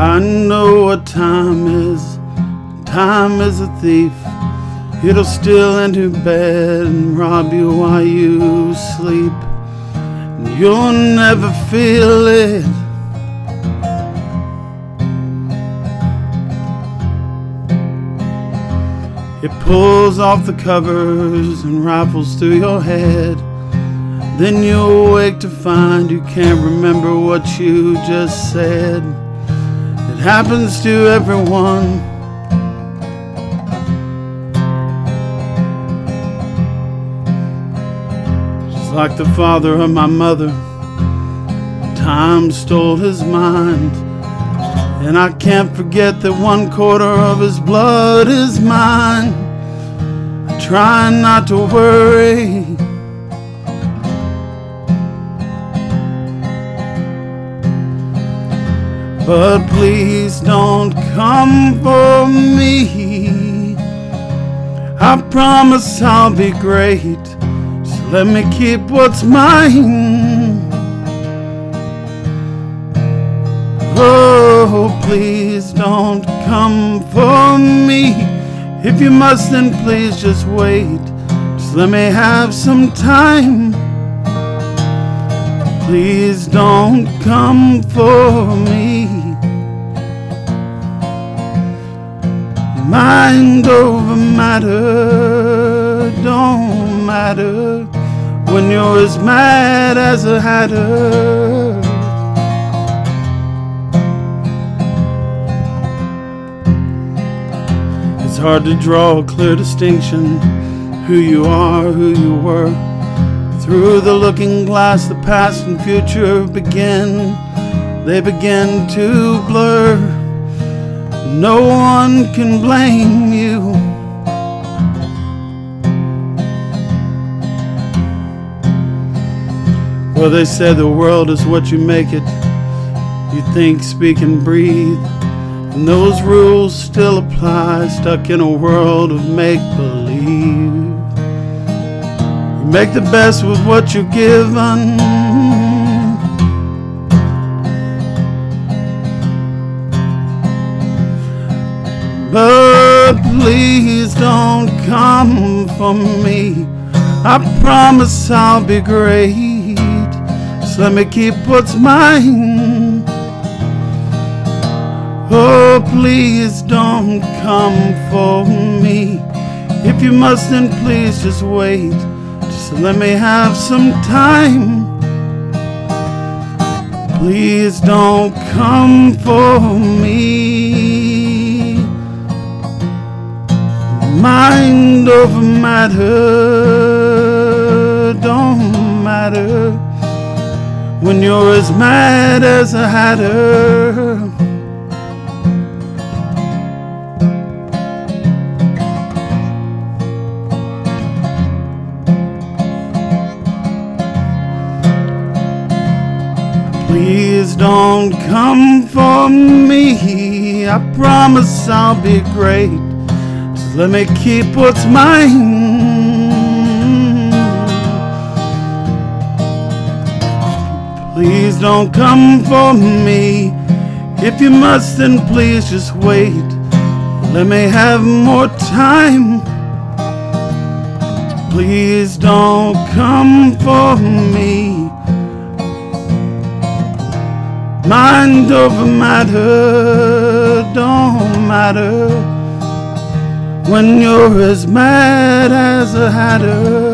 I know what time is. Time is a thief. It'll steal into bed and rob you while you sleep. And you'll never feel it. It pulls off the covers and rifles through your head. Then you awake to find you can't remember what you just said. Happens to everyone. Just like the father of my mother, time stole his mind. And I can't forget that one quarter of his blood is mine. I try not to worry. But please don't come for me. I promise I'll be great. So let me keep what's mine. Oh, please don't come for me. If you must, then please just wait. Just let me have some time. Please don't come for me. Mind over matter don't matter when you're as mad as a hatter. It's hard to draw a clear distinction who you are, who you were. Through the looking glass, the past and future begin. They begin to blur. No one can blame you. Well, they say the world is what you make it. You think, speak, and breathe. And those rules still apply, stuck in a world of make believe. Make the best with what you're given. But please don't come for me. I promise I'll be great. Just let me keep what's mine. Oh, please don't come for me. If you must, then please just wait. Just let me have some time. Please don't come for me. Mind over matter don't matter when you're as mad as a hatter. Please don't come for me. I promise I'll be great. Just let me keep what's mine. Please don't come for me. If you must, then please just wait. Let me have more time. Please don't come for me. Mind over matter don't matter when you're as mad as a hatter.